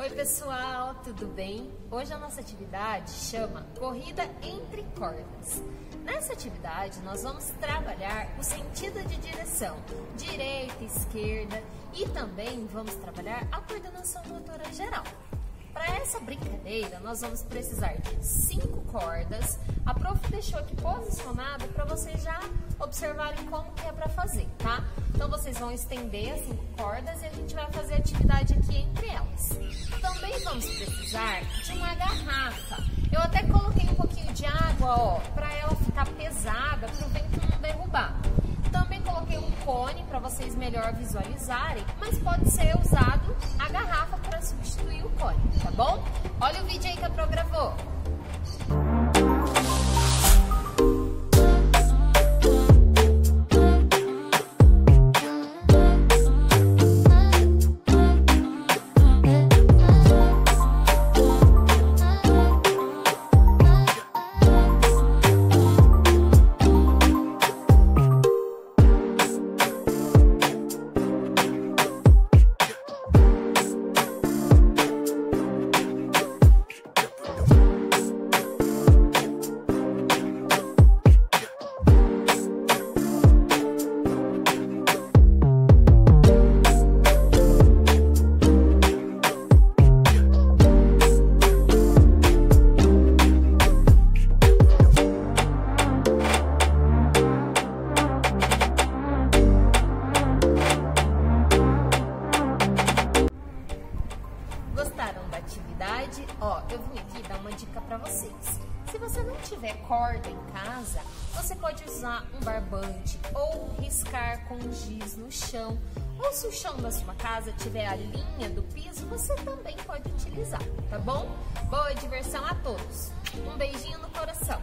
Oi pessoal, tudo bem? Hoje a nossa atividade chama Corrida entre Cordas. Nessa atividade nós vamos trabalhar o sentido de direção, direita, esquerda e também vamos trabalhar a coordenação motora geral. Para essa brincadeira, nós vamos precisar de cinco cordas. Deixou aqui posicionado para vocês já observarem como que é para fazer, tá? Então vocês vão estender as cinco cordas e a gente vai fazer atividade aqui entre elas. Também vamos precisar de uma garrafa. Eu até coloquei um pouquinho de água, ó, para ela ficar pesada, para o vento não derrubar. Também coloquei um cone para vocês melhor visualizarem, mas pode ser usado a garrafa para substituir o cone, tá bom? Olha o vídeo aí que a Pro gravou. Atividade? Ó, eu vim aqui dar uma dica para vocês. Se você não tiver corda em casa, você pode usar um barbante ou riscar com giz no chão. Ou se o chão da sua casa tiver a linha do piso, você também pode utilizar, tá bom? Boa diversão a todos. Um beijinho no coração.